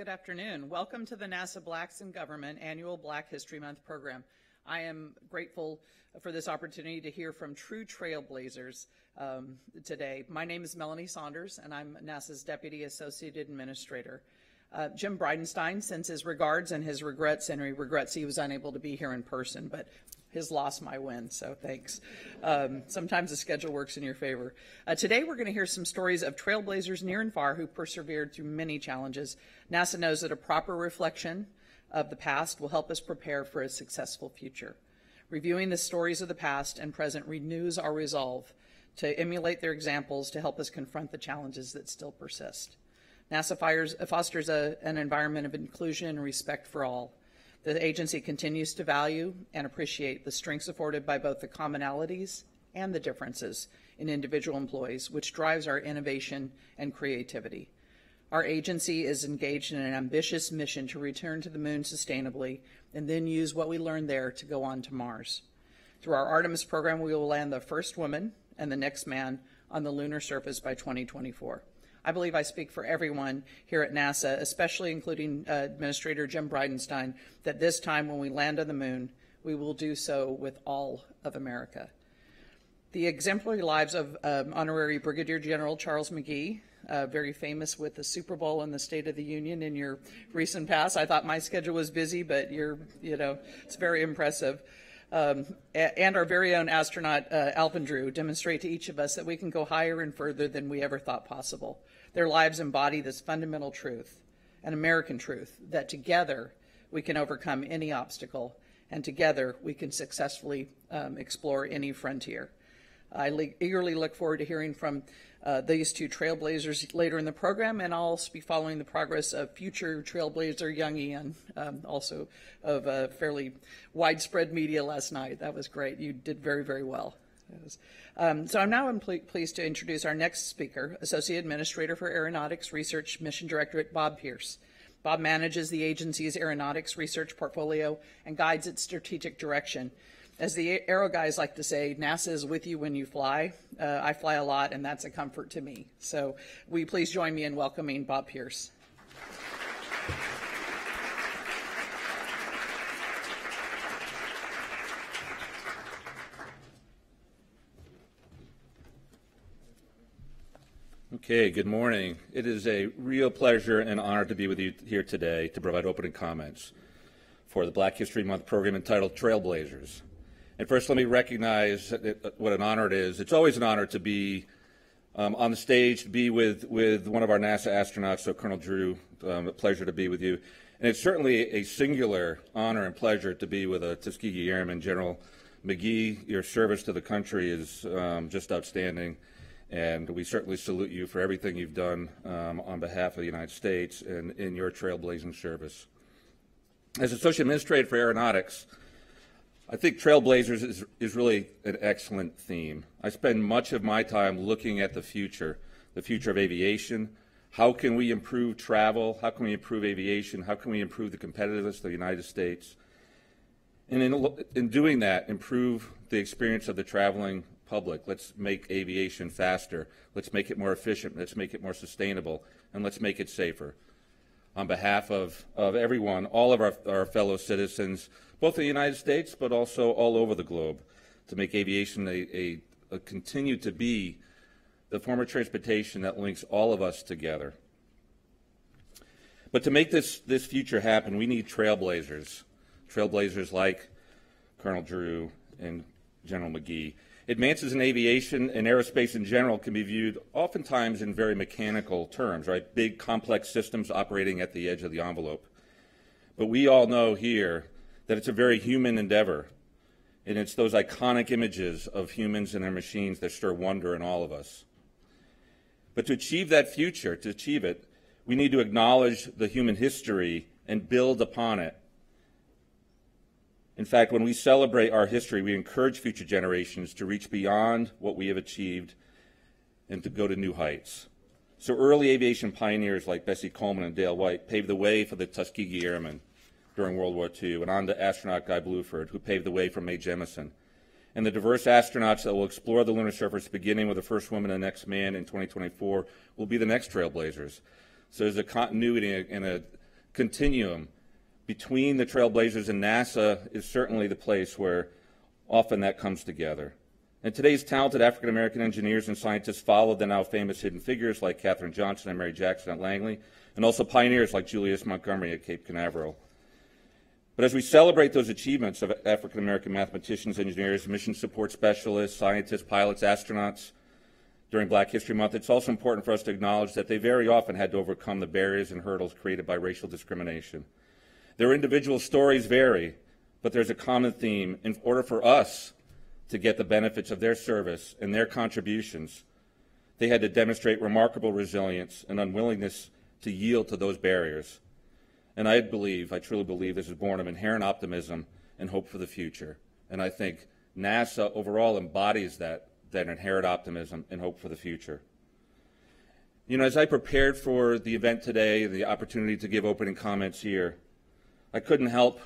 Good afternoon. Welcome to the NASA Blacks in Government annual Black History Month program. I am grateful for this opportunity to hear from true trailblazers um, today. My name is Melanie Saunders, and I'm NASA's Deputy Associate Administrator. Uh, Jim Bridenstine sends his regards and his regrets, and he regrets he was unable to be here in person, but his loss my win, so thanks. Um, sometimes the schedule works in your favor. Uh, today we're going to hear some stories of trailblazers near and far who persevered through many challenges. NASA knows that a proper reflection of the past will help us prepare for a successful future. Reviewing the stories of the past and present renews our resolve to emulate their examples to help us confront the challenges that still persist. NASA fosters a, an environment of inclusion and respect for all. The agency continues to value and appreciate the strengths afforded by both the commonalities and the differences in individual employees, which drives our innovation and creativity. Our agency is engaged in an ambitious mission to return to the moon sustainably and then use what we learned there to go on to Mars. Through our Artemis program, we will land the first woman and the next man on the lunar surface by 2024. I believe I speak for everyone here at NASA, especially including uh, Administrator Jim Bridenstine, that this time when we land on the moon, we will do so with all of America. The exemplary lives of um, Honorary Brigadier General Charles McGee, uh, very famous with the Super Bowl and the State of the Union in your recent past. I thought my schedule was busy, but you're, you know, it's very impressive. Um, and our very own astronaut, uh, Alvin Drew, demonstrate to each of us that we can go higher and further than we ever thought possible. Their lives embody this fundamental truth, an American truth, that together we can overcome any obstacle and together we can successfully um, explore any frontier. I le- eagerly look forward to hearing from uh, these two trailblazers later in the program, and I'll be following the progress of future trailblazer Young Ian, um, also of uh, fairly widespread media last night. That was great. You did very, very well. Um, so I'm now pleased to introduce our next speaker, Associate Administrator for Aeronautics Research Mission Directorate, Bob Pierce. Bob manages the agency's aeronautics research portfolio and guides its strategic direction. As the aero guys like to say, NASA is with you when you fly. Uh, I fly a lot, and that's a comfort to me. So, will you please join me in welcoming Bob Pierce? Okay, good morning. It is a real pleasure and honor to be with you here today to provide opening comments for the Black History Month program entitled Trailblazers. And first, let me recognize what an honor it is. It's always an honor to be um, on the stage, to be with, with one of our NASA astronauts, so Colonel Drew, um, a pleasure to be with you. And it's certainly a singular honor and pleasure to be with a Tuskegee Airman, General McGee. Your service to the country is um, just outstanding and we certainly salute you for everything you've done um, on behalf of the United States and in your trailblazing service. As Associate Administrator for Aeronautics, I think Trailblazers is, is really an excellent theme. I spend much of my time looking at the future, the future of aviation. How can we improve travel? How can we improve aviation? How can we improve the competitiveness of the United States? And in, in doing that, improve the experience of the traveling public. Let's make aviation faster. Let's make it more efficient. Let's make it more sustainable. And let's make it safer. On behalf of, of everyone, all of our, our fellow citizens, both in the United States but also all over the globe, to make aviation a, a, a continue to be the form of transportation that links all of us together. But to make this, this future happen, we need trailblazers. Trailblazers like Colonel Drew and General McGee. Advances in aviation and aerospace in general can be viewed oftentimes in very mechanical terms, right? Big, complex systems operating at the edge of the envelope. But we all know here that it's a very human endeavor. And it's those iconic images of humans and their machines that stir wonder in all of us. But to achieve that future, to achieve it, we need to acknowledge the human history and build upon it in fact, when we celebrate our history, we encourage future generations to reach beyond what we have achieved and to go to new heights. So early aviation pioneers like Bessie Coleman and Dale White paved the way for the Tuskegee Airmen during World War II, and on to astronaut Guy Bluford, who paved the way for Mae Jemison. And the diverse astronauts that will explore the lunar surface, beginning with the first woman and the next man in 2024, will be the next trailblazers. So there's a continuity and a, continuum between the Trailblazers and NASA is certainly the place where often that comes together. And today's talented African American engineers and scientists follow the now famous hidden figures like Katherine Johnson and Mary Jackson at Langley, and also pioneers like Julius Montgomery at Cape Canaveral. But as we celebrate those achievements of African American mathematicians, engineers, mission support specialists, scientists, pilots, astronauts during Black History Month, it's also important for us to acknowledge that they very often had to overcome the barriers and hurdles created by racial discrimination. Their individual stories vary, but there's a common theme. In order for us to get the benefits of their service and their contributions, they had to demonstrate remarkable resilience and unwillingness to yield to those barriers. And I believe, I truly believe, this is born of inherent optimism and hope for the future. And I think NASA overall embodies that, that inherent optimism and hope for the future. You know, as I prepared for the event today, the opportunity to give opening comments here, I couldn't help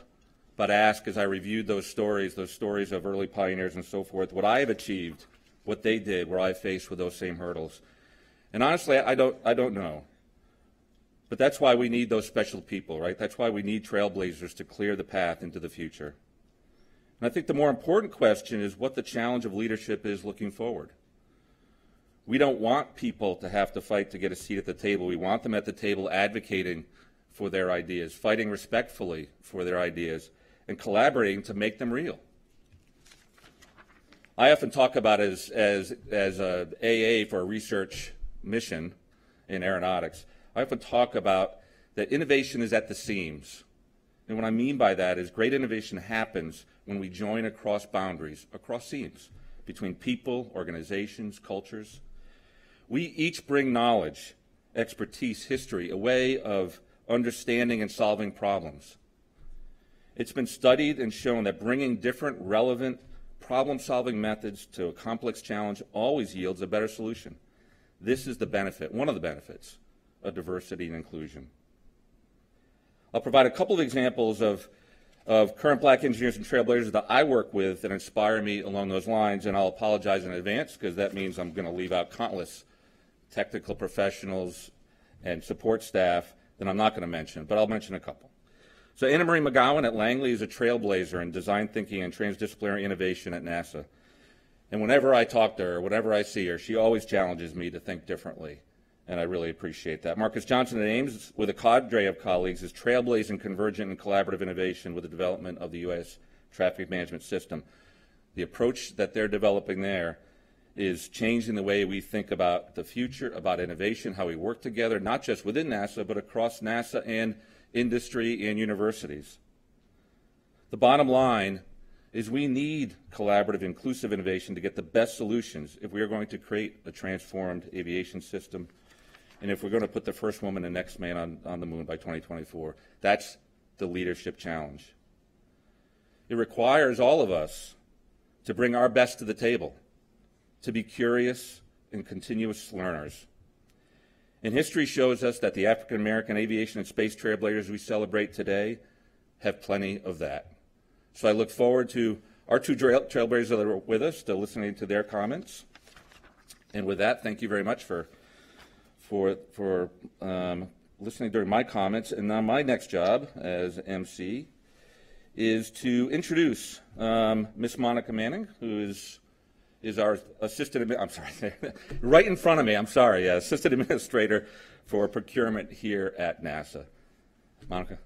but ask as I reviewed those stories, those stories of early pioneers and so forth, what I have achieved, what they did, where I faced with those same hurdles. And honestly, I don't, I don't know. But that's why we need those special people, right? That's why we need trailblazers to clear the path into the future. And I think the more important question is what the challenge of leadership is looking forward. We don't want people to have to fight to get a seat at the table. We want them at the table advocating for their ideas, fighting respectfully for their ideas, and collaborating to make them real. I often talk about as as as a AA for a research mission in aeronautics. I often talk about that innovation is at the seams. And what I mean by that is great innovation happens when we join across boundaries, across seams, between people, organizations, cultures. We each bring knowledge, expertise, history, a way of understanding and solving problems. It's been studied and shown that bringing different relevant problem solving methods to a complex challenge always yields a better solution. This is the benefit, one of the benefits of diversity and inclusion. I'll provide a couple of examples of, of current black engineers and trailblazers that I work with that inspire me along those lines, and I'll apologize in advance because that means I'm going to leave out countless technical professionals and support staff that I'm not going to mention, but I'll mention a couple. So Anna Marie McGowan at Langley is a trailblazer in design thinking and transdisciplinary innovation at NASA. And whenever I talk to her, whenever I see her, she always challenges me to think differently. And I really appreciate that. Marcus Johnson at Ames, with a cadre of colleagues, is trailblazing convergent and collaborative innovation with the development of the UAS traffic management system. The approach that they're developing there is changing the way we think about the future, about innovation, how we work together, not just within NASA, but across NASA and industry and universities. The bottom line is we need collaborative, inclusive innovation to get the best solutions if we are going to create a transformed aviation system and if we're going to put the first woman and next man on, on the moon by 2024. That's the leadership challenge. It requires all of us to bring our best to the table to be curious and continuous learners. And history shows us that the African American aviation and space trailblazers we celebrate today have plenty of that. So I look forward to our two trail- trailblazers that are with us, to listening to their comments. And with that, thank you very much for for for um, listening during my comments. And now my next job as MC is to introduce um, Miss Monica Manning, who is is our assistant, I'm sorry, right in front of me, I'm sorry, uh, assistant administrator for procurement here at NASA. Monica.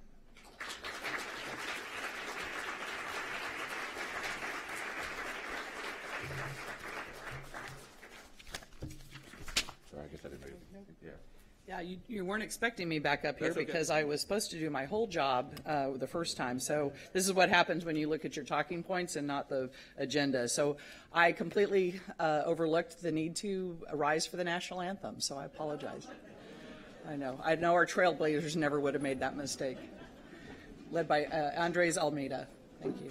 Sorry, I guess I didn't read. Yeah. Yeah, you, you weren't expecting me back up here okay. because I was supposed to do my whole job uh, the first time. So this is what happens when you look at your talking points and not the agenda. So I completely uh, overlooked the need to rise for the national anthem. So I apologize. I know. I know our trailblazers never would have made that mistake. Led by uh, Andres Almeida. Thank you.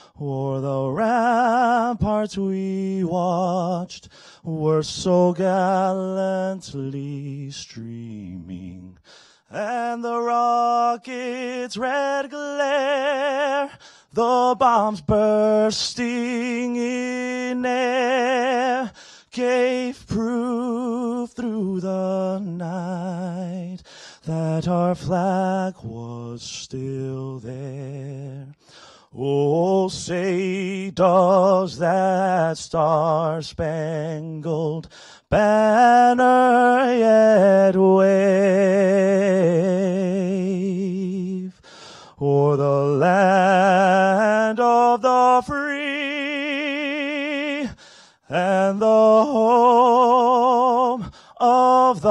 o'er the ramparts we watched were so gallantly streaming and the rocket's red glare, the bombs bursting in air, gave proof through the night that our flag was still there. Oh, say does that star-spangled banner yet wave? O'er the land of the free and the home of the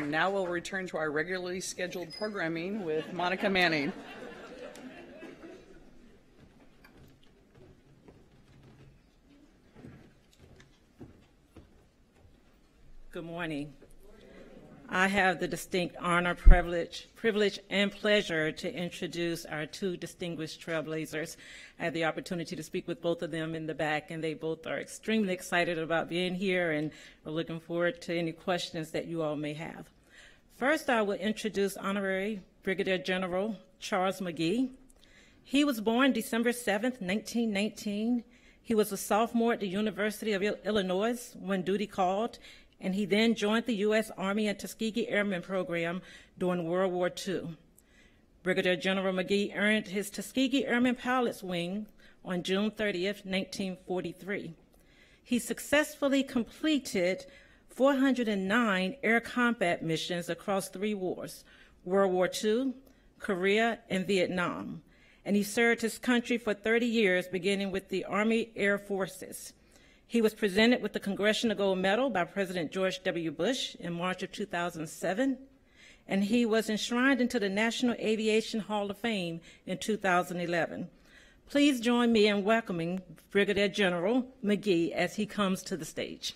And now we'll return to our regularly scheduled programming with Monica Manning. Good morning. I have the distinct honor, privilege, privilege, and pleasure to introduce our two distinguished trailblazers. I had the opportunity to speak with both of them in the back, and they both are extremely excited about being here and are looking forward to any questions that you all may have. First, I will introduce Honorary Brigadier General Charles McGee. He was born December 7, 1919. He was a sophomore at the University of Illinois when duty called, and he then joined the U.S. Army and Tuskegee Airmen Program during World War II. Brigadier General McGee earned his Tuskegee Airmen Pilot's Wing on June 30, 1943. He successfully completed 409 air combat missions across three wars World War II, Korea, and Vietnam. And he served his country for 30 years, beginning with the Army Air Forces. He was presented with the Congressional Gold Medal by President George W. Bush in March of 2007, and he was enshrined into the National Aviation Hall of Fame in 2011. Please join me in welcoming Brigadier General McGee as he comes to the stage.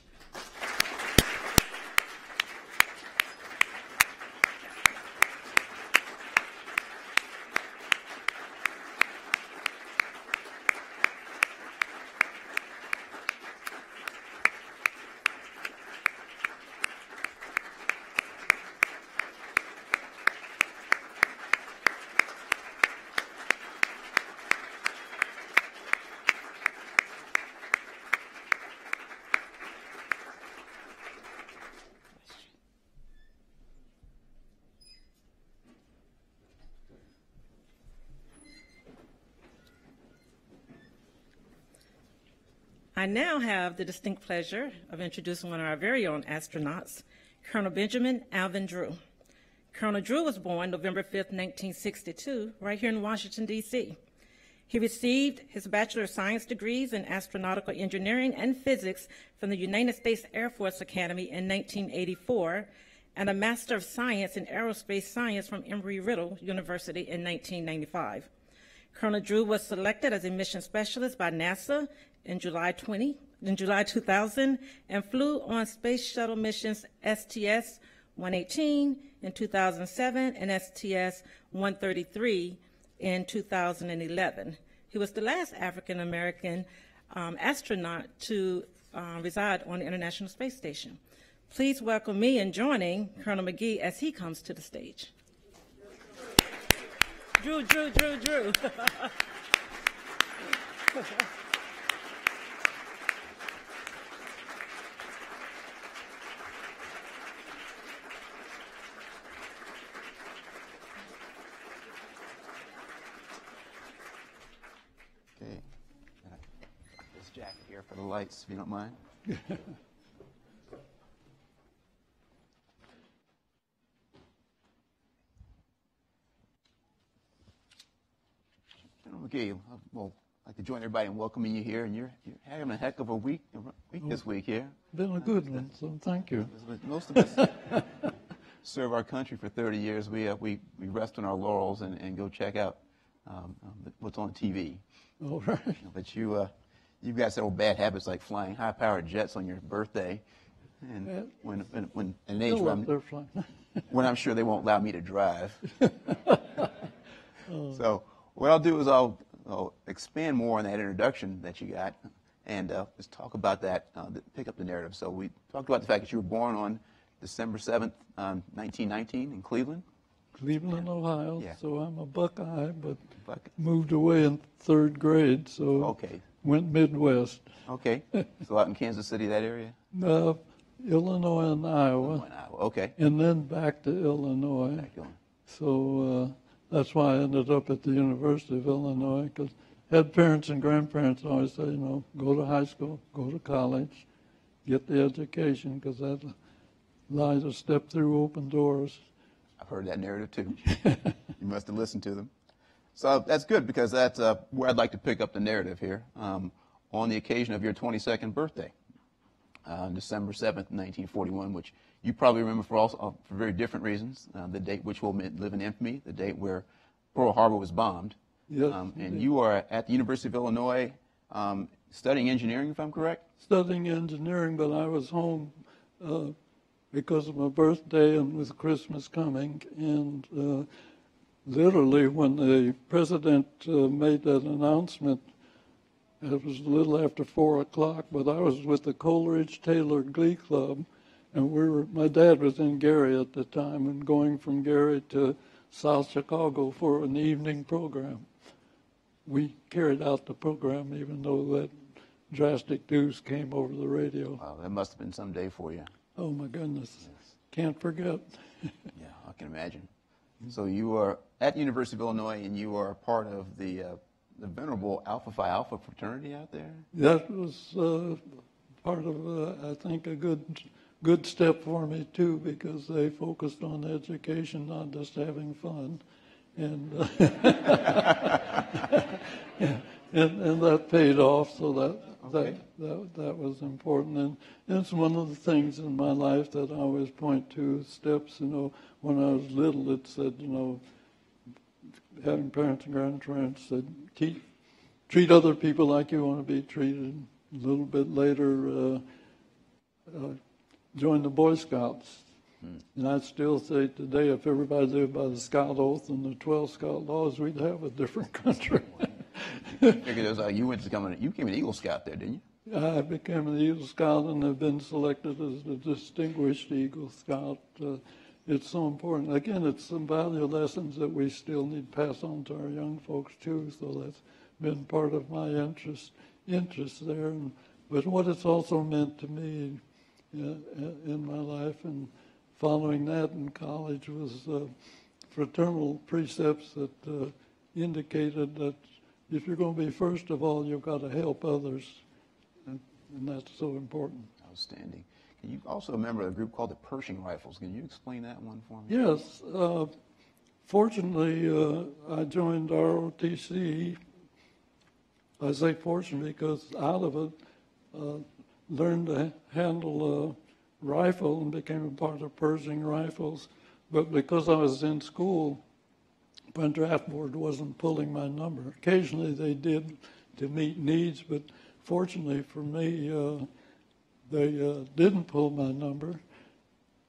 I now have the distinct pleasure of introducing one of our very own astronauts, Colonel Benjamin Alvin Drew. Colonel Drew was born November 5, 1962, right here in Washington, D.C. He received his Bachelor of Science degrees in astronautical engineering and physics from the United States Air Force Academy in 1984 and a Master of Science in Aerospace Science from Embry-Riddle University in 1995. Colonel Drew was selected as a mission specialist by NASA in July 20, in July 2000, and flew on Space Shuttle missions STS-118 in 2007 and STS-133 in 2011. He was the last African American um, astronaut to uh, reside on the International Space Station. Please welcome me in joining Colonel McGee as he comes to the stage. Drew, Drew, Drew, Drew. Okay. Uh, This jacket here for the lights, if you don't mind. General McGee, I well, I'd like to join everybody in welcoming you here, and you're, you're having a heck of a week, week this week here. Been a good one, so thank you. Most of us, serve our country for 30 years, we, uh, we, we rest on our laurels and, and go check out um, um, what's on TV. All right. But you, uh, you've got several bad habits like flying high-powered jets on your birthday, and when, when, when an age up I'm, flying. when I'm sure they won't allow me to drive. So what I'll do is I'll, I'll expand more on that introduction that you got, and uh, just talk about that, uh, pick up the narrative. So we talked about the fact that you were born on December 7th, um, 1919 in Cleveland. Cleveland, Ohio. Yeah. So I'm a Buckeye, but Buck- moved away in third grade. So Okay. Went Midwest. Okay. so out in Kansas City, that area? Uh, Illinois and Iowa, Oh, in Iowa. Okay. and then back to Illinois. Back. So uh, that's why I ended up at the University of Illinois because had parents and grandparents always say, you know, go to high school, go to college, get the education because that you to step through open doors. I've heard that narrative too. you must have listened to them. So that's good because that's uh, where I'd like to pick up the narrative here. Um, on the occasion of your 22nd birthday, uh, December 7th, 1941, which you probably remember for, also, uh, for very different reasons. Uh, the date which will live in infamy, the date where Pearl Harbor was bombed. Yes, Um, and you are at the University of Illinois um, studying engineering, if I'm correct? Studying engineering, but I was home uh, because of my birthday and with Christmas coming. And uh, literally, when the president uh, made that announcement, it was a little after four o'clock, but I was with the Coleridge Taylor Glee Club, and we were. My dad was in Gary at the time, and going from Gary to South Chicago for an evening program. We carried out the program, even though that drastic news came over the radio. Wow, that must have been some day for you. Oh my goodness, can't forget. Yeah, I can imagine. So you are at University of Illinois, and you are part of the uh, the venerable Alpha Phi Alpha fraternity out there. That was uh, part of, uh, I think, a good good step for me too, because they focused on education, not just having fun, and uh, and, and that paid off. So that Okay. that, that that was important, and it's one of the things in my life that I always point to. Steps, you know, when I was little, it said, you know, having parents and grandparents said, keep treat other people like you want to be treated. A little bit later, uh, uh, joined the Boy Scouts. And I still say today, if everybody lived by the Scout Oath and the 12 Scout laws, we'd have a different country. Figured it was like you went to come. You became an Eagle Scout there, didn't you? I became an Eagle Scout and have been selected as the distinguished Eagle Scout. Uh, it's so important. Again, it's some value lessons that we still need to pass on to our young folks too. So that's been part of my interest interest there. And, but what it's also meant to me uh, in my life and following that in college was uh, fraternal precepts that uh, indicated that if you're going to be first of all, you've got to help others, and, and that's so important. Outstanding. You also a member of a group called the Pershing Rifles? Can you explain that one for me? Yes, uh, fortunately, uh, I joined ROTC. I say fortunately because out of it, uh, learned to handle a rifle and became a part of Pershing Rifles. But because I was in school, when draft board wasn't pulling my number. Occasionally they did to meet needs, but fortunately for me, uh, they uh, didn't pull my number.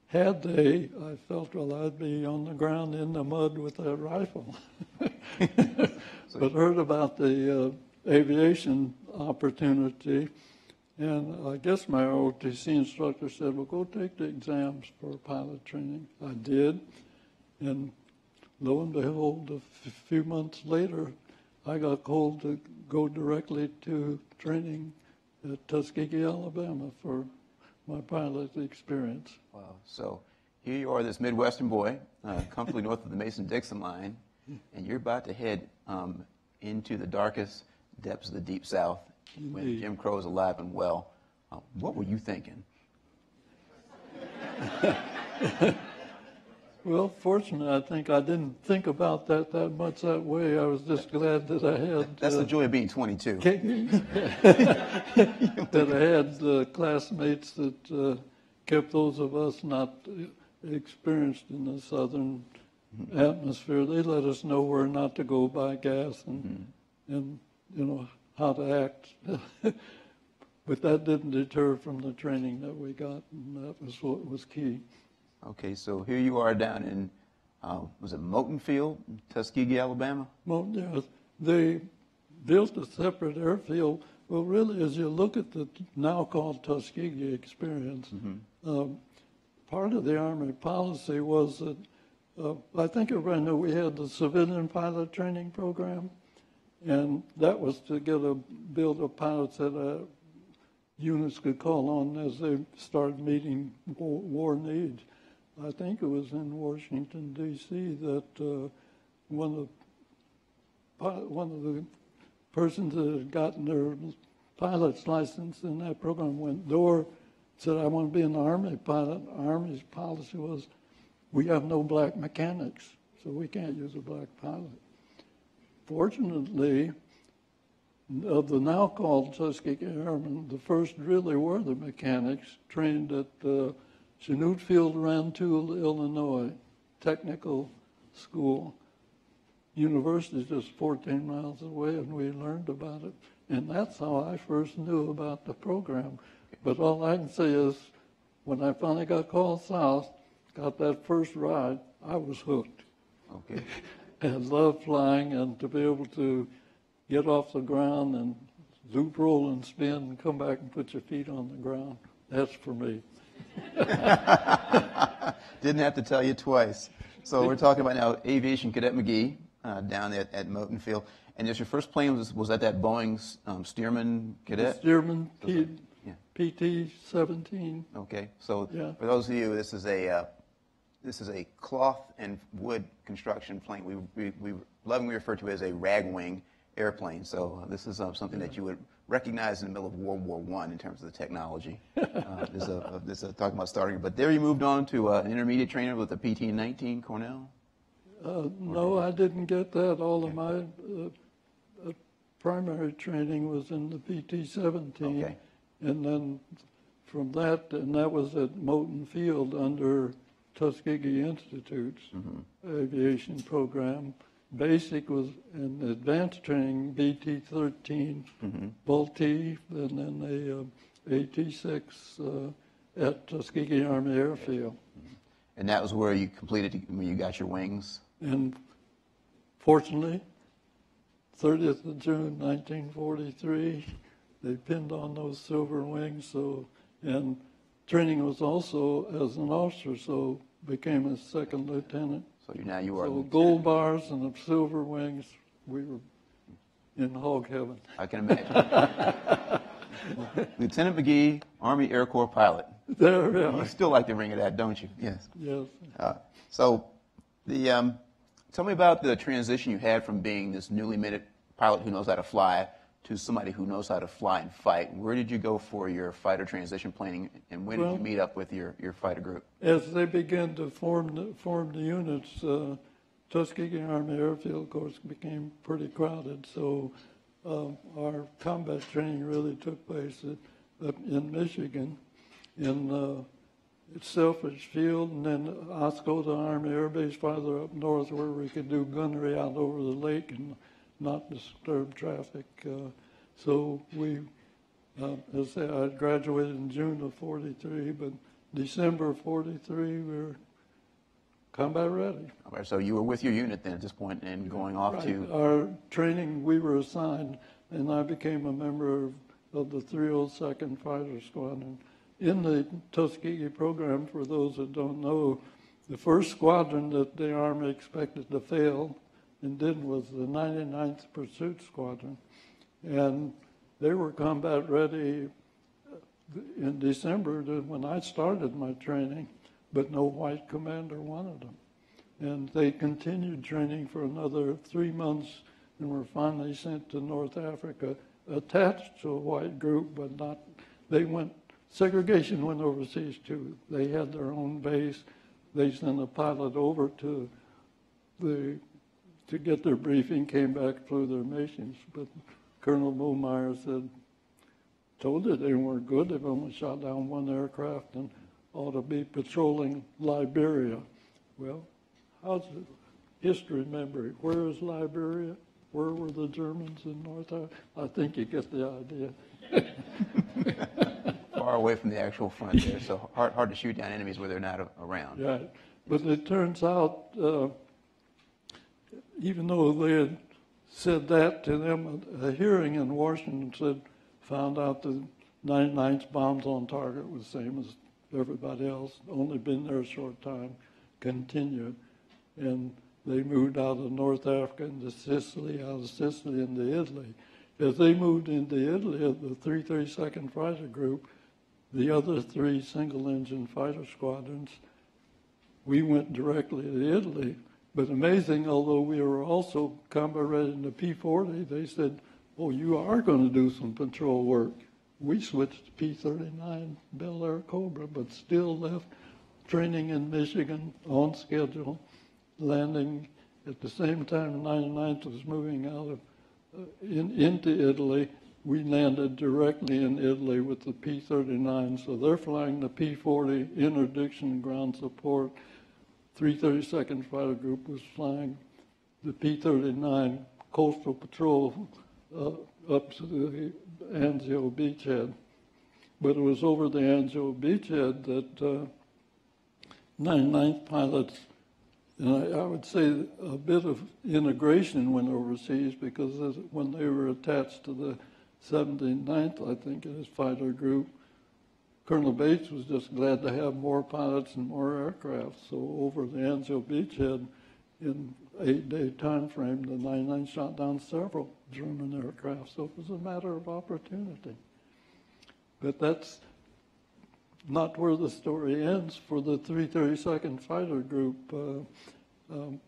Had they, I felt, well, I'd be on the ground in the mud with that rifle. but heard about the uh, aviation opportunity, and I guess my OTC instructor said, well, go take the exams for pilot training. I did, and lo and behold, a few months later, I got called to go directly to training at Tuskegee, Alabama for my pilot experience. Wow. So here you are, this Midwestern boy, uh, comfortably north of the Mason-Dixon line, and you're about to head um, into the darkest depths of the Deep South when Jim Crow is alive and well. Uh, what were you thinking? Well, fortunately, I think I didn't think about that that much that way. I was just glad that I had That's uh, the joy of being 22. that I had uh, classmates that uh, kept those of us not experienced in the southern atmosphere. They let us know where not to go buy gas and, and you know, how to act. but that didn't deter from the training that we got, and that was what was key. Okay, so here you are down in, uh, was it Moton Field, Tuskegee, Alabama? Well, yes, they built a separate airfield. Well, really, as you look at the now called Tuskegee experience, um, part of the Army policy was that uh, I think knew we had the civilian pilot training program, and that was to get a build of pilots that uh, units could call on as they started meeting war, war needs. I think it was in Washington D.C. that uh, one of one of the persons that had gotten their pilot's license in that program went door, said, I want to be an Army pilot. Army's policy was, we have no black mechanics, so we can't use a black pilot. Fortunately, of the now called Tuskegee Airmen, the first really were the mechanics trained at uh, Chanute Field, Rantoul, Illinois, technical school university is just 14 miles away, and we learned about it. And that's how I first knew about the program. But all I can say is, when I finally got called south, got that first ride, I was hooked. Okay. And loved flying, and to be able to get off the ground and loop, roll, and spin, and come back and put your feet on the ground. That's for me. Didn't have to tell you twice. So we're talking about now Aviation Cadet McGee uh, down at, at Moton Field. And just your first plane was, was that that Boeing um, Stearman Cadet? Stearman P- Yeah. PT 17. Okay, so Yeah. for those of you, this is a uh, this is a cloth and wood construction plane. We we, we lovingly refer to it as a ragwing airplane. So uh, this is uh, something that you would recognize in the middle of World War One in terms of the technology. Uh, this is a, a- is a, talking about starting, but there you moved on to uh, an intermediate trainer with the PT-19 Cornell. Uh, no, I didn't get that. All of my uh, uh, primary training was in the PT-17, Okay. and then from that, and that was at Moton Field under Tuskegee Institute's aviation program. Basic was an advanced training, BT-13, Vultee, and then a uh, AT-6 uh, at Tuskegee Army Airfield. And that was where you completed when you got your wings. And fortunately, 30th of June 1943, they pinned on those silver wings. So, and training was also as an officer, so became a second lieutenant. So you now you are. So gold bars and the silver wings, we were in hog heaven. I can imagine. Lieutenant McGee, Army Air Corps pilot. There we You still like the ring of that, don't you? Yes. Yes. Uh, so, the um, tell me about the transition you had from being this newly minted pilot who knows how to fly to somebody who knows how to fly and fight. Where did you go for your fighter transition planning, and when did you meet up with your, your fighter group? As they began to form the, form the units, uh, Tuskegee Army Airfield, of course, became pretty crowded. So uh, our combat training really took place at, in Michigan, in uh, Selfridge Field, and then Oscoda Army Air Base farther up north, where we could do gunnery out over the lake and not disturb traffic. Uh, so we uh, as I say, I graduated in June of 43, but December of 43, we were combat ready. Okay, so you were with your unit then at this point and going off Right. to. Our training, we were assigned, and I became a member of, of the 302nd Fighter Squadron. In the Tuskegee program, for those that don't know, the first squadron that the Army expected to fail and did was the 99th Pursuit Squadron. And they were combat ready uh, in December when I started my training, but no white commander wanted them. And they continued training for another three months and were finally sent to North Africa, attached to a white group, but not, they went, segregation went overseas too. They had their own base. They sent a pilot over to the, to get their briefing, came back, flew their missions. But Colonel Momyer said, told you they weren't good. They've only shot down one aircraft, and ought to be patrolling Liberia. Well, how's it, history memory? Where is Liberia? Where were the Germans in North Africa? I think you get the idea. Far away from the actual front there, so hard, hard to shoot down enemies where they're not around. Right. But it turns out, uh, even though they had said that to them, a hearing in Washington said, found out the 99th bombs on target was the same as everybody else, only been there a short time, continued. And they moved out of North Africa into Sicily, out of Sicily into Italy. As they moved into Italy, the 332nd Fighter Group, the other three single engine fighter squadrons, we went directly to Italy. But amazing, although we were also combat ready in the P-40, they said, "Oh, you are going to do some patrol work." We switched to P-39 Bell Airacobra, but still left training in Michigan on schedule, landing at the same time 99th was moving out of uh, in, into Italy. We landed directly in Italy with the P-39, so they're flying the P-40 interdiction ground support. 332nd Fighter Group was flying the P-39 Coastal Patrol uh, up to the Anzio beachhead. But it was over the Anzio beachhead that uh, 99th pilots, and I, I would say a bit of integration went overseas because when they were attached to the 79th, I think, as fighter group, Colonel Bates was just glad to have more pilots and more aircraft. So over the Anzio beachhead, in eight-day time frame, the 99 shot down several German aircraft. So it was a matter of opportunity. But that's not where the story ends for the 332nd Fighter Group. Uh, um,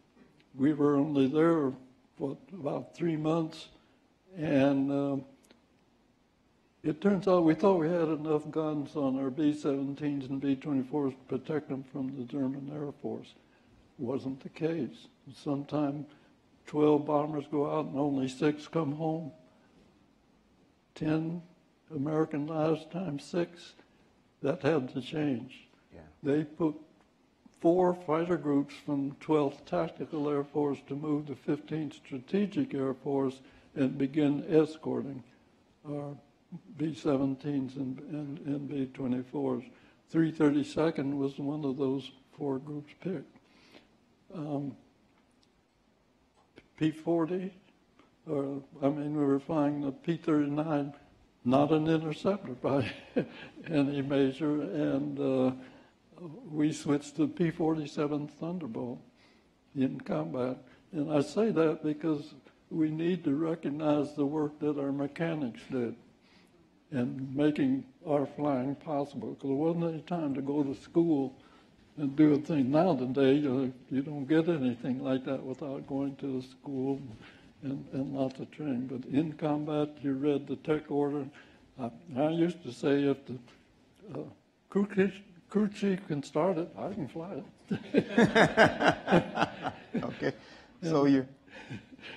we were only there, what, about three months, and um, it turns out we thought we had enough guns on our B-17s and B-24s to protect them from the German Air Force. Wasn't the case. Sometime 12 bombers go out and only six come home. 10 American lives times six, that had to change. Yeah. They put four fighter groups from 12th Tactical Air Force to move to 15th Strategic Air Force and begin escorting our B-17s and, and, and B-24s. 332nd was one of those four groups picked. Um, P-40, or, I mean, we were flying the P-39, not an interceptor by any measure, and uh, we switched to P-47 Thunderbolt in combat. And I say that because we need to recognize the work that our mechanics did in making our flying possible. Because there wasn't any time to go to school and do a thing. Now today, you, you don't get anything like that without going to the school and, and lots of training. But in combat, you read the tech order. I, I used to say if the uh, crew, crew chief can start it, I can fly it. Okay. So you're,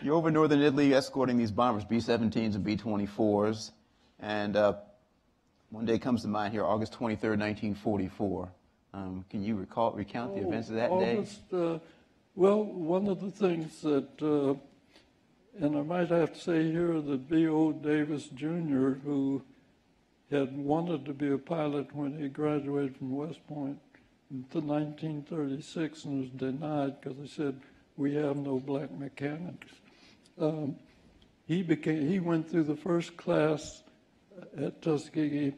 you're over northern Italy escorting these bombers, B-17s and B-24s. And uh, one day comes to mind here, August 23rd, 1944. Um, can you recall, recount the events of that day? Uh, well, one of the things that, uh, and I might have to say here that B.O. Davis Jr., who had wanted to be a pilot when he graduated from West Point in 1936 and was denied because they said, we have no black mechanics. Um, he became, he went through the first class at Tuskegee,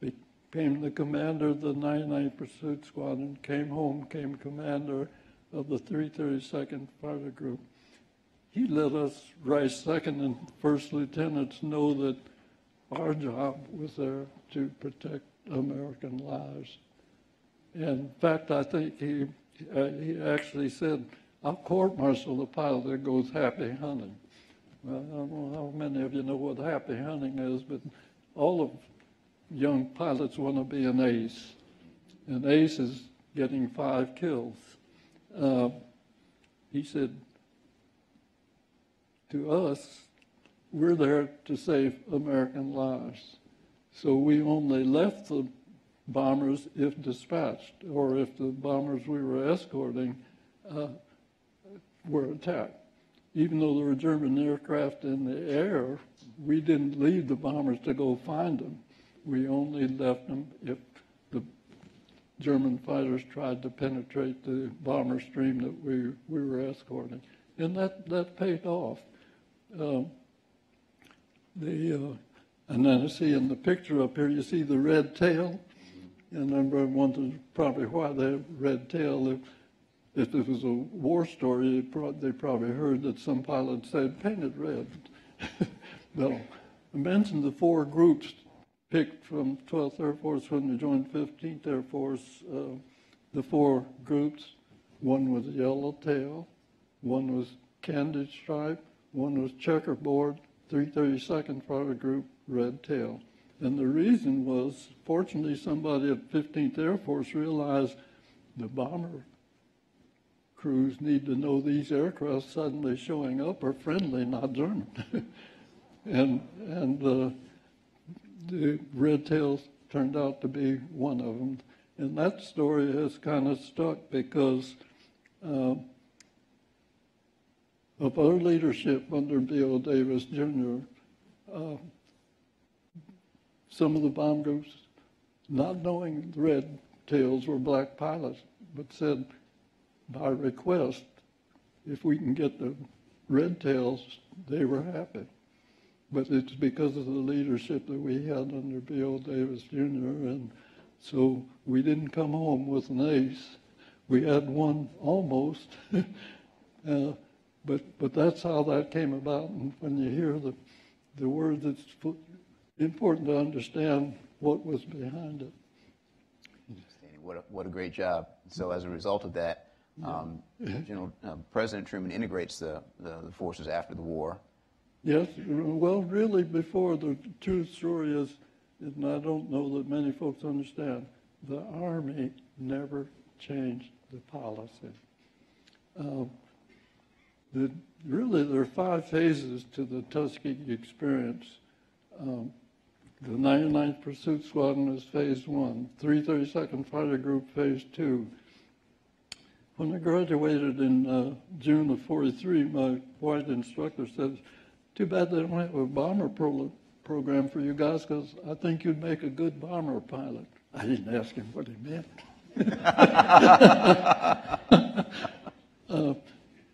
became the commander of the 99th Pursuit Squadron, came home, came commander of the 332nd Fighter Group. He let us rise second and first lieutenants know that our job was there to protect American lives. And in fact, I think he, uh, he actually said, I'll court martial the pilot that goes happy hunting. Well, I don't know how many of you know what happy hunting is, but all of young pilots want to be an ace. An ace is getting five kills. Uh, he said to us, we're there to save American lives. So we only left the bombers if dispatched, or if the bombers we were escorting uh, were attacked. Even though there were German aircraft in the air, we didn't leave the bombers to go find them. We only left them if the German fighters tried to penetrate the bomber stream that we, we were escorting. And that, that paid off. Um, the, uh, and then I see in the picture up here, you see the red tail. And everyone wonders probably why the red tail. If, it was a war story, they, probably heard that some pilot said, paint it red. I mentioned the four groups picked from 12th Air Force when they joined 15th Air Force. Uh, the four groups, one was yellow tail, one was candy stripe, one was checkerboard, 332nd Fighter Group, red tail. And the reason was, fortunately, somebody at 15th Air Force realized the bomber crews need to know these aircraft suddenly showing up are friendly, not German. and and uh, the red tails turned out to be one of them. And that story has kind of stuck because uh, of our leadership under B.O. Davis Jr. Uh, some of the bomb groups, not knowing the red tails were black pilots, but said, by request, if we can get the red tails, they were happy. But it's because of the leadership that we had under B.O. Davis Jr. And so we didn't come home with an ace. We had one almost. uh, but but that's how that came about. And when you hear the the words, it's important to understand what was behind it. What a, what a great job. So as a result of that, um, General uh, President Truman integrates the, the, the forces after the war. Yes, well, really, before the true story is, and I don't know that many folks understand, the Army never changed the policy. Uh, the, really, there are five phases to the Tuskegee experience. Um, the 99th Pursuit Squadron is phase one, 332nd Fighter Group, phase two. When I graduated in uh, June of 43, my white instructor said, too bad they don't have a bomber pro- program for you guys because I think you'd make a good bomber pilot. I didn't ask him what he meant. uh,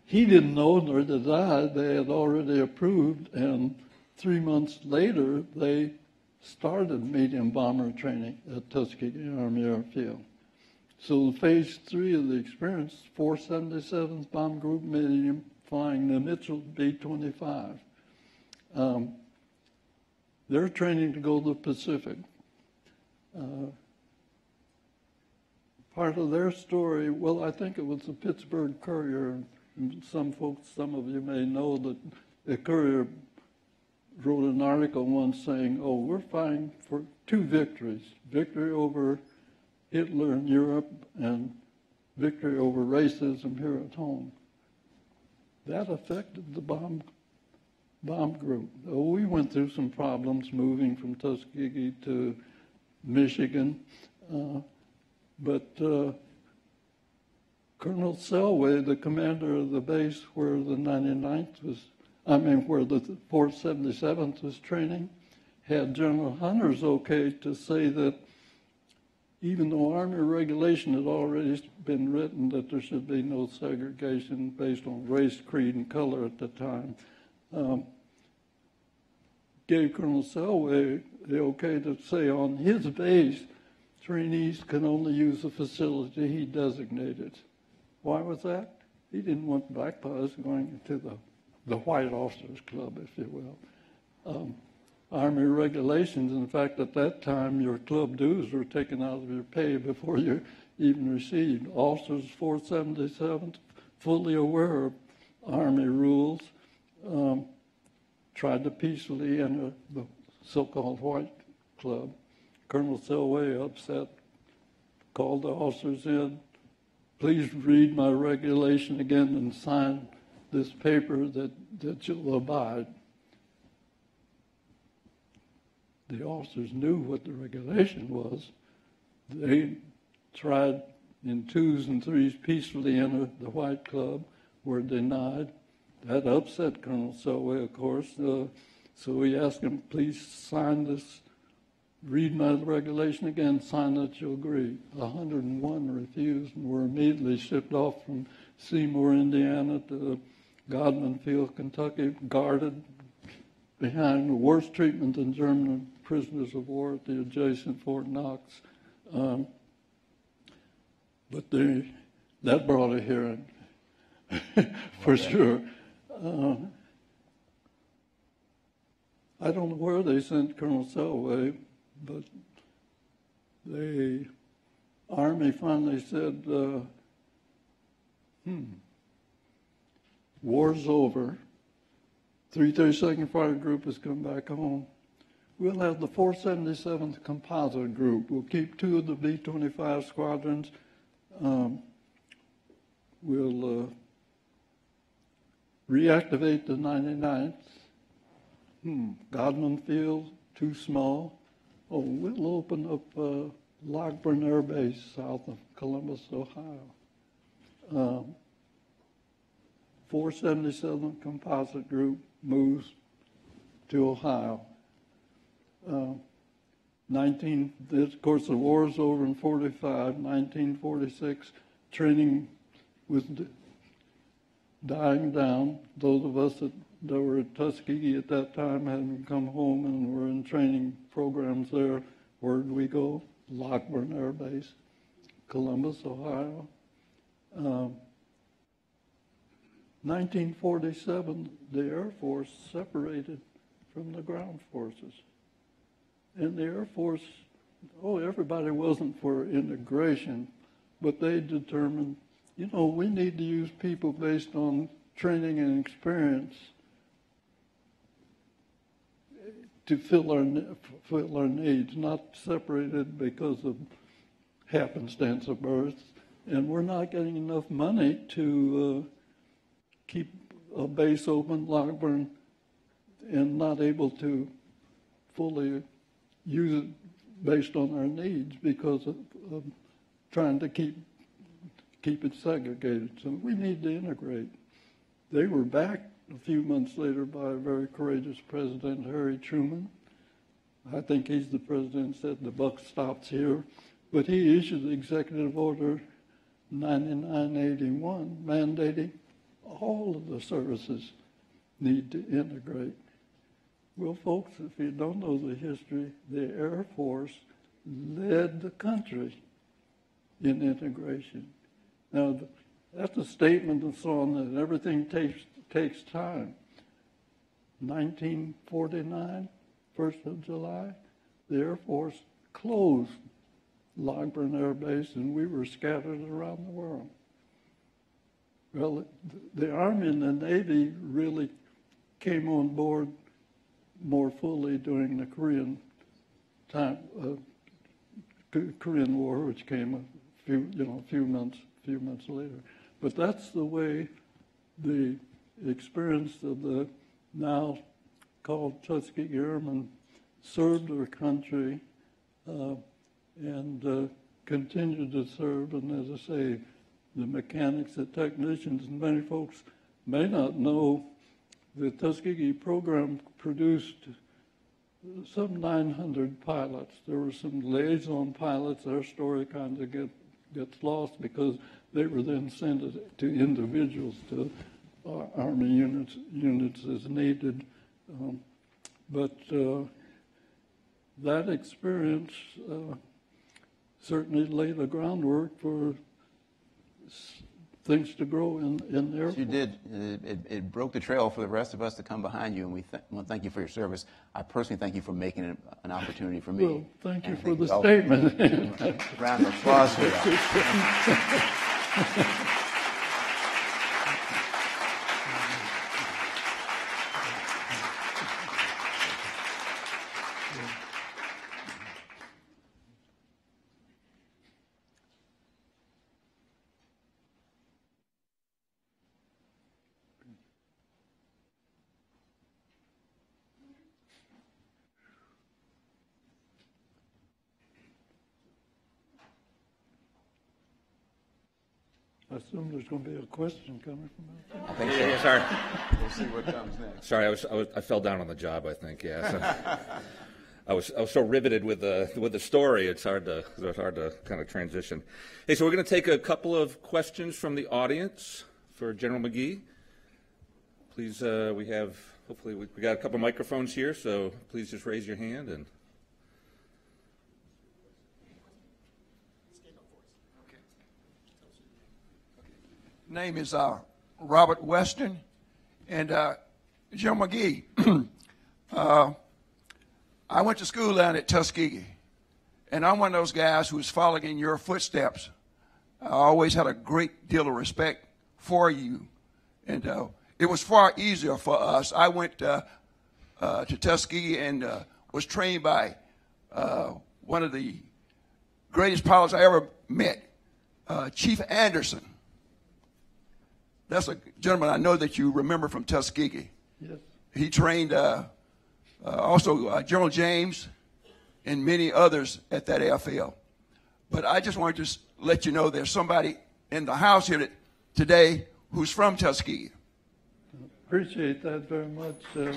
he didn't know, nor did I. They had already approved, and three months later, they started medium bomber training at Tuskegee Army Airfield. So phase three of the experience, 477th Bomb Group flying the Mitchell B-25. Um, they're training to go to the Pacific. Uh, part of their story, well, I think it was the Pittsburgh Courier. And some folks, some of you may know that the Courier wrote an article once saying, oh, we're fighting for two victories victory over Hitler in Europe and victory over racism here at home. That affected the bomb, bomb group. Oh, we went through some problems moving from Tuskegee to Michigan, uh, but uh, Colonel Selway, the commander of the base where the 99th was I mean, where the 477th was training, had General Hunter's okay to say that even though Army regulation had already been written that there should be no segregation based on race, creed, and color at the time, um, gave Colonel Selway the okay to say on his base, trainees can only use the facility he designated. Why was that? He didn't want black pilots going to the the White Officers Club, if you will. Um, Army regulations, in fact, at that time, your club dues were taken out of your pay before you even received. Officers 477, fully aware of Army rules, um, tried to peacefully enter the so-called White Club. Colonel Selway, upset, called the officers in. Please read my regulation again and sign this paper that, that you'll abide. The officers knew what the regulation was, They tried in twos and threes peacefully enter the White Club, were denied. That upset Colonel Selway, of course. Uh, so we asked him, please sign this, read my regulation again, sign that you agree. 101 refused and were immediately shipped off from Seymour, Indiana to Godman Field, Kentucky, guarded behind the worse treatment than German prisoners of war at the adjacent Fort Knox. Um, but they, that brought a hearing, for sure. Uh, I don't know where they sent Colonel Selway, but the Army finally said, uh, hmm, war's over. 332nd Fighter Group has come back home. We'll have the 477th Composite Group. We'll keep two of the B 25 squadrons. Um, we'll uh, reactivate the 99th. Hmm, Godman Field, too small. Oh, we'll open up uh, Lockbourne Air Base south of Columbus, Ohio. Um, 477 Composite Group moves to Ohio. Uh, 19, of course, the war is over in 45, 1946, training was dying down. Those of us that, that were at Tuskegee at that time hadn't come home and were in training programs there. Where did we go? Lockbourne Air Base, Columbus, Ohio. Um, 1947, the Air Force separated from the ground forces. And the Air Force, oh, everybody wasn't for integration, but they determined, you know, we need to use people based on training and experience to fill our fill our needs, not separated because of happenstance of birth. And we're not getting enough money to uh, keep a base open, Lockbourne, and not able to fully use it based on our needs because of, of trying to keep keep it segregated. So we need to integrate. They were backed a few months later by a very courageous President, Harry Truman. I think he's the president said the buck stops here. But he issued Executive Order 9981 mandating all of the services need to integrate. Well, folks, if you don't know the history, the Air Force led the country in integration. Now, that's a statement and so on that everything takes, takes time. 1949, 1st of July, the Air Force closed Lockbourne Air Base and we were scattered around the world. Well, the Army and the Navy really came on board more fully during the Korean time, uh, Korean War, which came a few, you know, a few months, few months later. But that's the way the experience of the now called Tuskegee Airmen served their country uh, and uh, continued to serve. And as I say, the mechanics, the technicians, and many folks may not know the Tuskegee program produced some 900 pilots. There were some liaison pilots. Their story kind of get, gets lost because they were then sent to individuals, to uh, Army units, units as needed. Um, but uh, that experience uh, certainly laid the groundwork for things to grow in, in there. You did. It, it, broke the trail for the rest of us to come behind you, and we th- want to thank you for your service. I personally thank you for making it an opportunity for me. Well, thank you for the statement. Round of applause for that. assume there's going to be a question coming from that. I think Yeah, so. yeah, sorry. We'll see what comes next. Sorry, I was, I was, I fell down on the job, I think, yeah. so- I was, I was so riveted with the, with the story, it's hard to, it's hard to kind of transition. Hey, so we're going to take a couple of questions from the audience for General McGee. Please, uh, we have, hopefully, we, we got a couple of microphones here, so please just raise your hand and. Name is uh, Robert Weston, and uh, Joe McGee. uh, I went to school down at Tuskegee, and I'm one of those guys who's following in your footsteps. I always had a great deal of respect for you, and uh, it was far easier for us. I went uh, uh, to Tuskegee and uh, was trained by one of the greatest pilots I ever met, Chief Anderson. That's a gentleman I know that you remember from Tuskegee. Yes. He trained uh, uh, also uh, General James and many others at that airfield. But I just wanted to let you know there's somebody in the house here today who's from Tuskegee. Appreciate that very much. uh,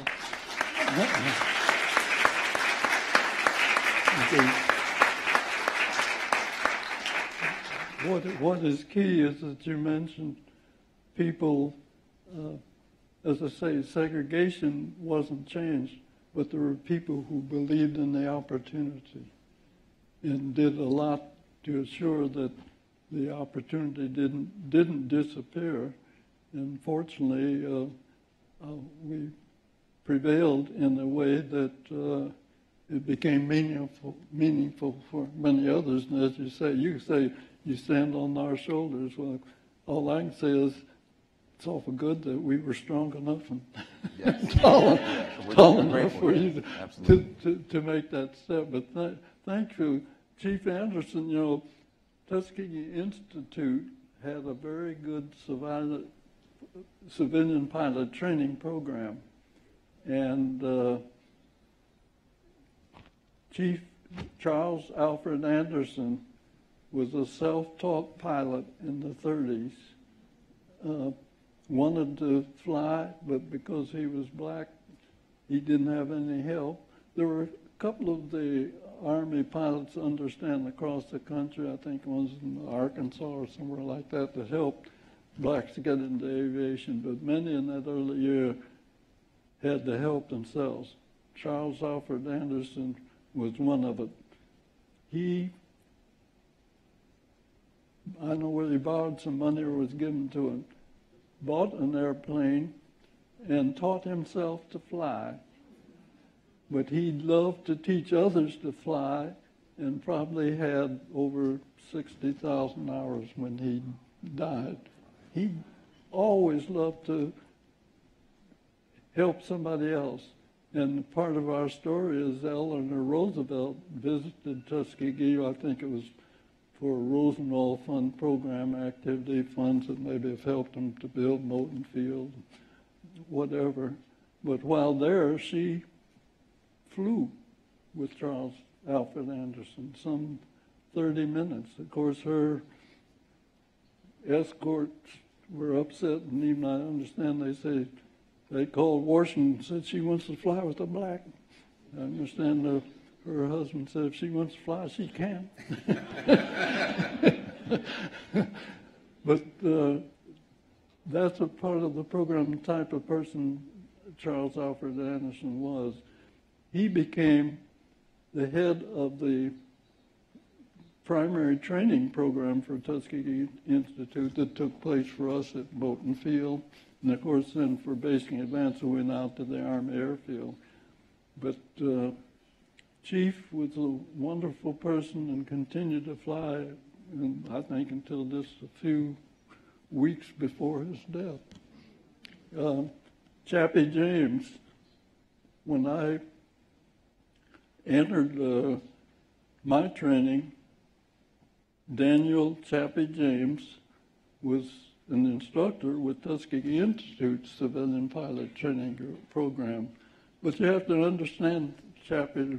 the- What, what is key is that you mentioned people, uh, as I say, segregation wasn't changed, but there were people who believed in the opportunity and did a lot to assure that the opportunity didn't didn't disappear. And fortunately, uh, uh, we prevailed in a way that uh, it became meaningful meaningful for many others. And as you say, you say you stand on our shoulders. Well, all I can say is it's awful good that we were strong enough and tall, We're- tall enough for you to, to, to, to make that step. But th- thank you, Chief Anderson. You know, Tuskegee Institute had a very good civilian, civilian pilot training program, and uh, Chief Charles Alfred Anderson was a self-taught pilot in the 30s. Uh, wanted to fly, but because he was black, he didn't have any help. There were a couple of the Army pilots understand across the country, I think was in Arkansas or somewhere like that, that helped blacks get into aviation, but many in that early year had to help themselves. Charles Alfred Anderson was one of it. He, I know whether he borrowed some money or was given to him, bought an airplane and taught himself to fly. But he loved to teach others to fly and probably had over 60,000 hours when he died. He always loved to help somebody else. And part of our story is Eleanor Roosevelt visited Tuskegee, I think it was for Rosenwald Fund program activity funds that maybe have helped them to build Moton Field, whatever. But while there, she flew with Charles Alfred Anderson some 30 minutes. Of course, her escorts were upset, and even I understand they say they called Washington and said she wants to fly with a black. I understand the, her husband said if she wants to fly, she can. but uh, that's a part of the program, type of person Charles Alfred Anderson was. He became the head of the primary training program for Tuskegee Institute that took place for us at Moton Field. And of course, then for basic advance, we went out to the Army Airfield. But uh, Chief was a wonderful person and continued to fly, and I think until just a few weeks before his death. Uh, Chappie James, when I entered uh, my training, Daniel Chappie James was an instructor with Tuskegee Institute Civilian Pilot Training Program. But you have to understand Chappie,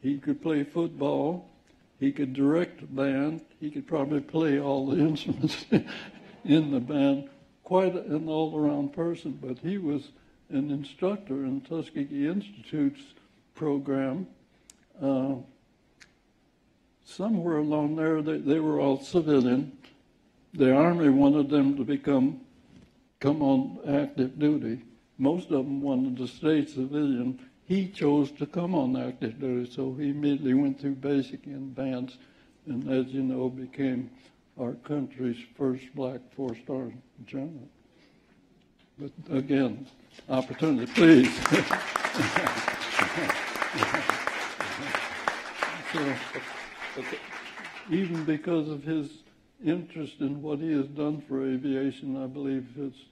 he could play football, he could direct a band, he could probably play all the instruments in the band, quite an all-around person, but he was an instructor in Tuskegee Institute's program. Uh, somewhere along there, they, they were all civilian. The Army wanted them to become come on active duty. Most of them wanted to stay civilian. He chose to come on active duty, so he immediately went through basic and advanced, and as you know, became our country's first black four-star general. But again, opportunity, please. so, even because of his interest in what he has done for aviation, I believe it's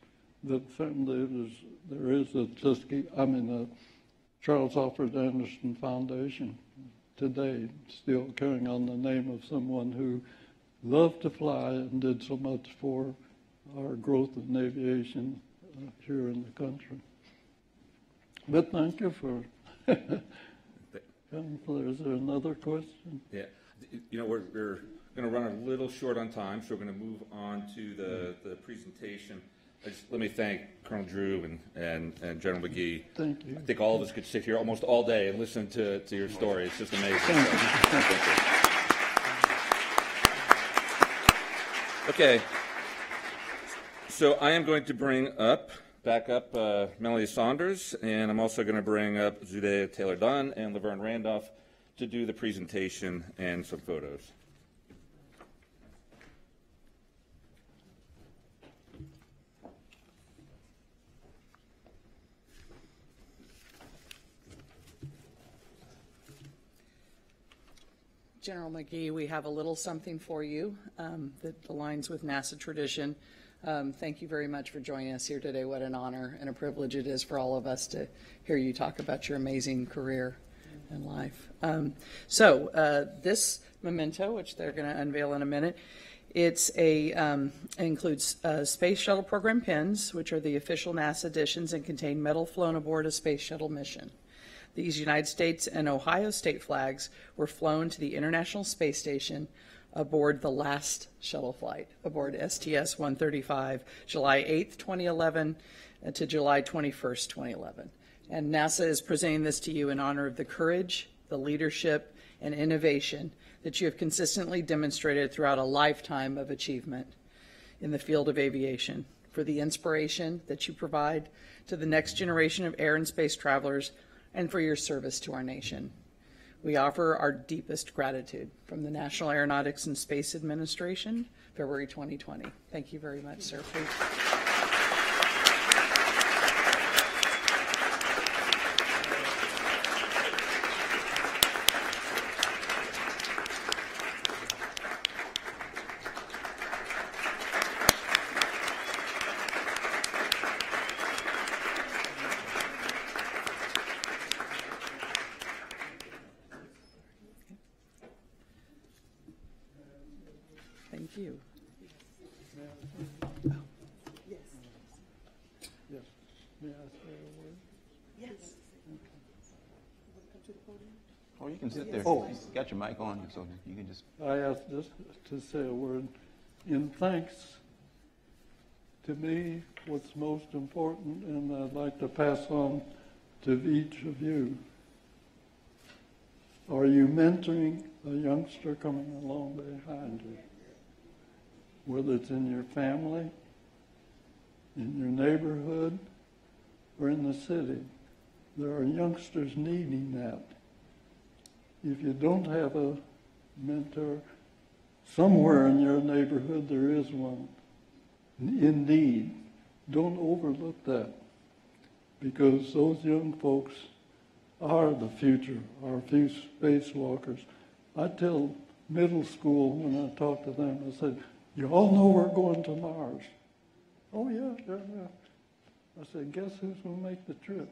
that certainly there is a Tuskegee, I mean, a Charles Alfred Anderson Foundation today, still carrying on the name of someone who loved to fly and did so much for our growth in aviation uh, here in the country. But thank you for. Is there another question? Yeah, you know, we're, we're going to run a little short on time, so we're going to move on to the, the presentation. I just, let me thank Colonel Drew and, and, and General McGee. Thank you. I think all of us could sit here almost all day and listen to, to your story. It's just amazing. Thank you. Thank you. Okay. So I am going to bring up, back up uh, Melanie Saunders, and I'm also going to bring up Zudea Taylor Dunn and Laverne Randolph to do the presentation and some photos. General McGee, we have a little something for you um, that aligns with NASA tradition. Um, thank you very much for joining us here today. What an honor and a privilege it is for all of us to hear you talk about your amazing career and life. Um, so, uh, this memento, which they're going to unveil in a minute, it's a um, it includes uh, space shuttle program pins, which are the official NASA editions and contain metal flown aboard a space shuttle mission. These United States and Ohio state flags were flown to the International Space Station aboard the last shuttle flight, aboard STS 135, July 8th, 2011 uh, to July 21st, 2011. And NASA is presenting this to you in honor of the courage, the leadership, and innovation that you have consistently demonstrated throughout a lifetime of achievement in the field of aviation, for the inspiration that you provide to the next generation of air and space travelers and for your service to our nation. We offer our deepest gratitude from the National Aeronautics and Space Administration, February 2020. Thank you very much, sir. Please. Thank you. Yes. May I say a word? Yes. Or you can sit there. Oh. You got your mic on, so you can just. I asked just to say a word in thanks to me what's most important, and I'd like to pass on to each of you. Are you mentoring a youngster coming along behind you? Whether it's in your family, in your neighborhood, or in the city, there are youngsters needing that. If you don't have a mentor, somewhere in your neighborhood there is one. Indeed, don't overlook that because those young folks are the future, our few spacewalkers. I tell middle school when I talk to them, I said, you all know we're going to Mars. Oh, yeah, yeah, yeah. I said, guess who's going to make the trip?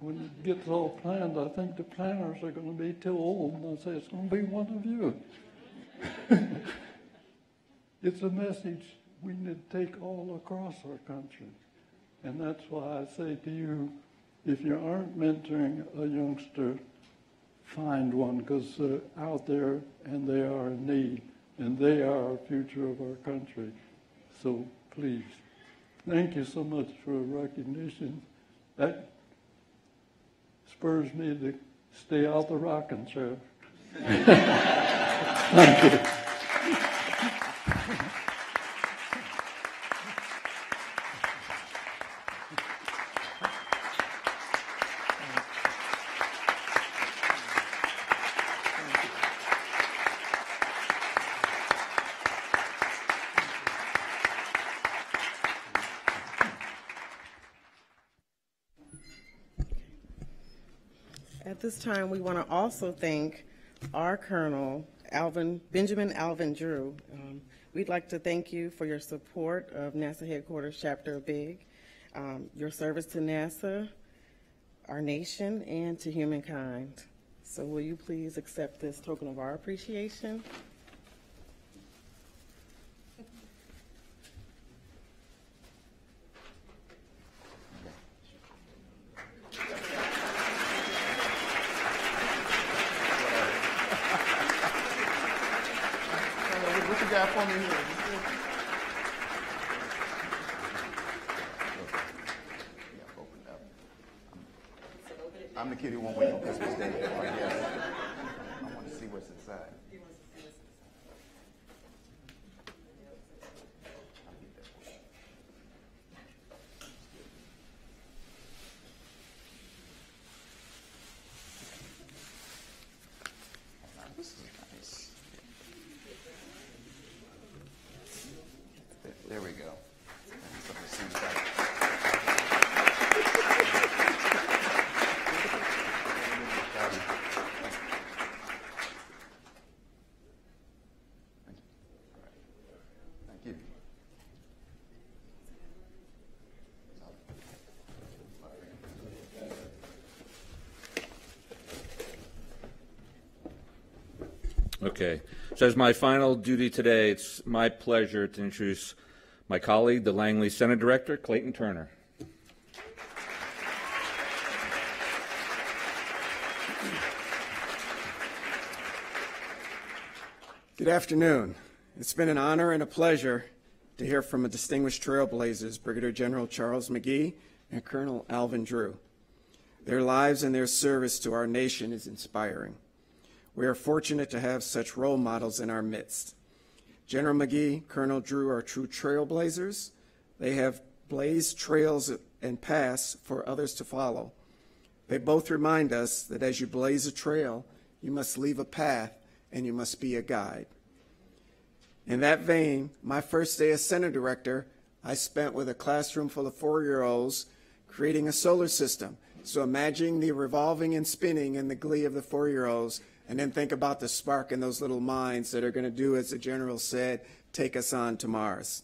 When it gets all planned, I think the planners are going to be too old, and I say, it's going to be one of you. it's a message we need to take all across our country. And that's why I say to you, if you aren't mentoring a youngster, find one because they're out there and they are in need and they are our future of our country. So please, thank you so much for recognition. That spurs me to stay out the rocking chair. thank you. At this time, we want to also thank our Colonel, Alvin, Benjamin Alvin Drew. Um, we'd like to thank you for your support of NASA Headquarters Chapter BIG, um, your service to NASA, our nation, and to humankind. So will you please accept this token of our appreciation? What you got for me here? Yeah, open it up. I'm the kid who won't wait on Christmas Day. I guess. I want to see what's inside. This is nice. There- There we go. Something to see inside. Thank you. Okay. So as my final duty today, it's my pleasure to introduce my colleague, the Langley Center Director, Clayton Turner. Good afternoon. It's been an honor and a pleasure to hear from a distinguished trailblazers, Brigadier General Charles McGee and Colonel Alvin Drew. Their lives and their service to our nation is inspiring. We are fortunate to have such role models in our midst. General McGee, Colonel Drew are true trailblazers. They have blazed trails and paths for others to follow. They both remind us that as you blaze a trail, you must leave a path and you must be a guide. In that vein, my first day as center director, I spent with a classroom full of four year olds creating a solar system. So imagine the revolving and spinning and the glee of the four year olds, and then think about the spark in those little minds that are going to do, as the general said, take us on to Mars.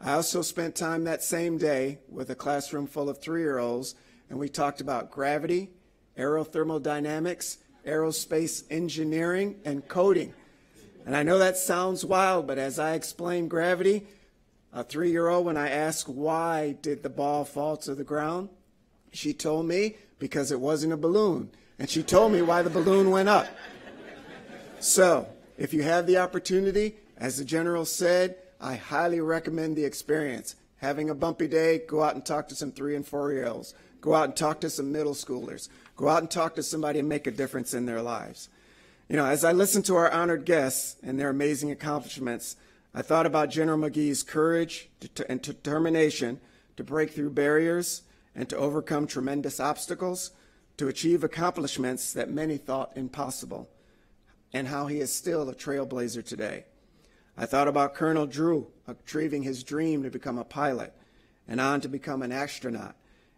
I also spent time that same day with a classroom full of three year olds, and we talked about gravity, aerothermodynamics, aerospace engineering, and coding. And I know that sounds wild, but as I explained gravity, a three year old, when I asked why did the ball fall to the ground, she told me because it wasn't a balloon. And she told me why the balloon went up. So, if you have the opportunity, as the general said, I highly recommend the experience. Having a bumpy day, go out and talk to some three and four year olds. Go out and talk to some middle schoolers. Go out and talk to somebody and make a difference in their lives. You know, as I listened to our honored guests and their amazing accomplishments, I thought about General McGee's courage and determination to break through barriers and to overcome tremendous obstacles to achieve accomplishments that many thought impossible, and how he is still a trailblazer today. I thought about Colonel Drew achieving his dream to become a pilot and on to become an astronaut,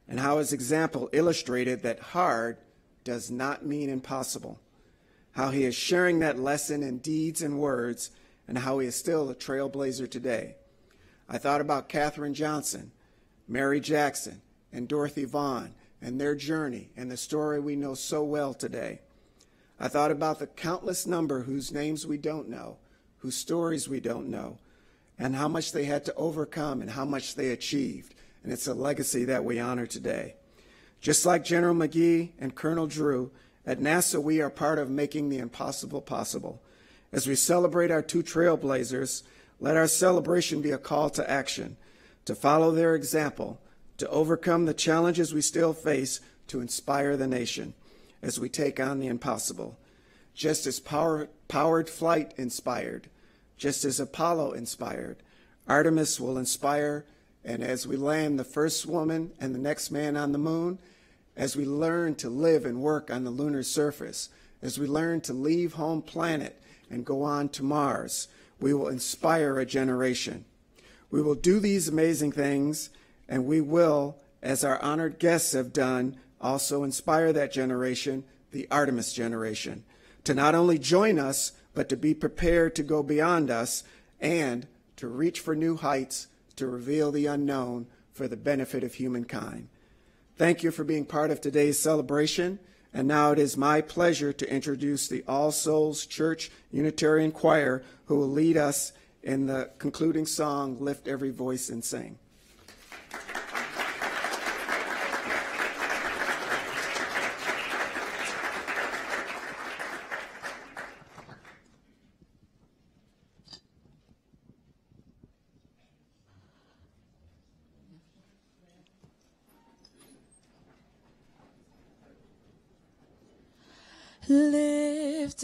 and how his example illustrated that hard does not mean impossible. How he is sharing that lesson in deeds and words, and how he is still a trailblazer today. I thought about Katherine Johnson, Mary Jackson, and Dorothy Vaughan and their journey and the story we know so well today. I thought about the countless number whose names we don't know, whose stories we don't know, and how much they had to overcome and how much they achieved. And it's a legacy that we honor today. Just like General McGee and Colonel Drew, at NASA we are part of making the impossible possible. As we celebrate our two trailblazers, Let our celebration be a call to action, to follow their example, to overcome the challenges we still face, to inspire the nation as we take on the impossible. Just as power, powered flight inspired, just as Apollo inspired, Artemis will inspire, and as we land the first woman and the next man on the moon, as we learn to live and work on the lunar surface, as we learn to leave home planet and go on to Mars, we will inspire a generation. We will do these amazing things, and we will, as our honored guests have done, also inspire that generation, the Artemis generation, to not only join us, but to be prepared to go beyond us and to reach for new heights, to reveal the unknown for the benefit of humankind. Thank you for being part of today's celebration. And now it is my pleasure to introduce the All Souls Church Unitarian Choir, who will lead us in the concluding song, Lift Every Voice and Sing. Lift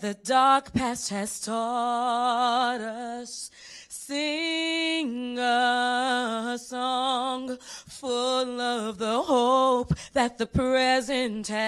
the dark past has taught us. Sing a song full of the hope that the present has